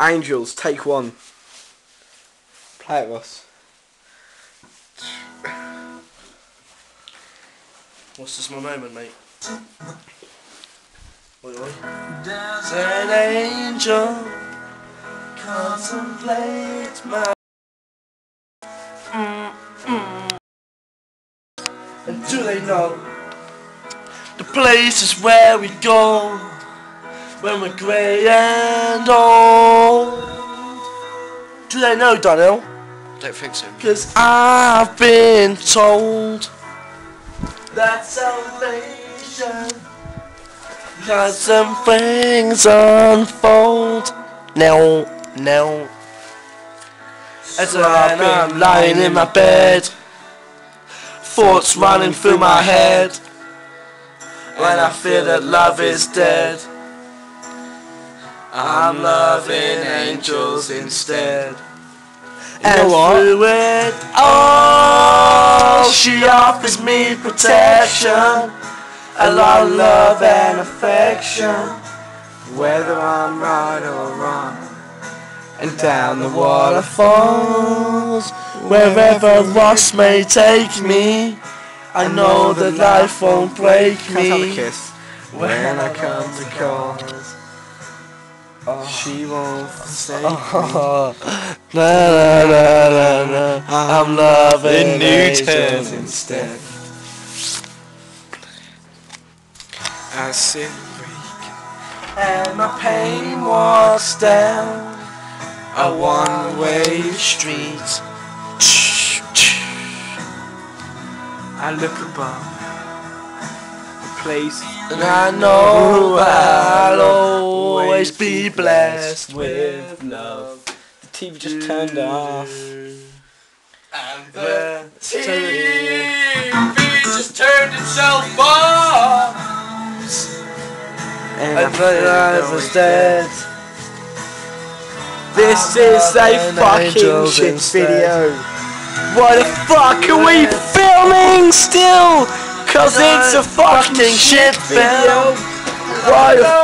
Angels, take one. Play it, Ross. What's this my moment, mate? Oi, oi. There's an angel contemplate my Mm-mm. And do they know the places where we go when we're grey and old? Do they know, Donnell? Don't think so. Cause I've been told that salvation Cause some things unfold Now, now As when I'm lying in my bed Thoughts running through my head When I feel that love is dead I'm loving angels instead and through it all, she offers me protection, a lot of love and affection. Whether I'm right or wrong. And down the waterfalls, wherever Ross may take me, I know that life won't break Can't have a me kiss. when I come to calls. She won't forsake Oh, na, na, na, na, na. I'm loving Newton instead. I sit And my pain walks down a one-way street. I look above place And I know I'll always be blessed with love. The TV just turned off. And the TV just turned itself off. And I thought I was dead. This is a fucking shit video. Why the fuck are we filming still? Cause it's a fucking shit video. Why the fuck?